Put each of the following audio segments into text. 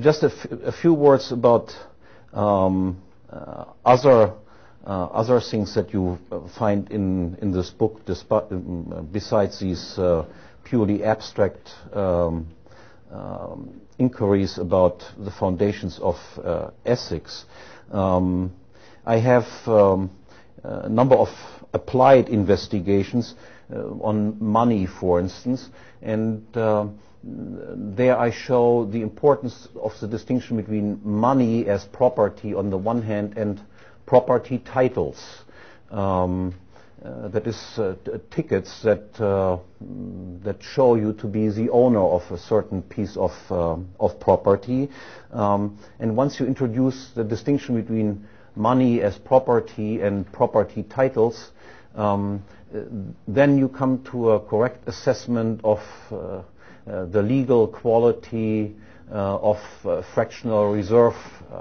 just a, few words about um, uh, other uh, other things that you find in in this book, um, besides these uh, purely abstract um, um, inquiries about the foundations of uh, ethics. Um, I have um, a number of applied investigations uh, on money, for instance, and uh, there I show the importance of the distinction between money as property on the one hand and property titles. Um, uh, that is uh, tickets that uh, that show you to be the owner of a certain piece of uh, of property. Um, and once you introduce the distinction between money as property and property titles, um, then you come to a correct assessment of uh, uh, the legal quality uh, of fractional reserve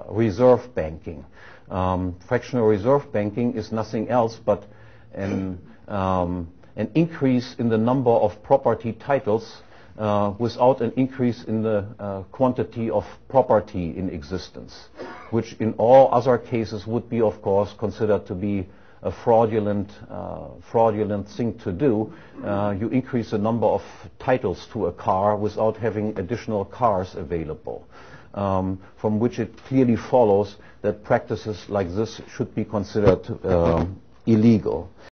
reserve banking. Um, fractional reserve banking is nothing else but an, um, an increase in the number of property titles uh, without an increase in the uh, quantity of property in existence, which in all other cases would be, of course, considered to be a fraudulent, uh, fraudulent thing to do. Uh, you increase the number of titles to a car without having additional cars available. Um, from which it clearly follows that practices like this should be considered uh, illegal.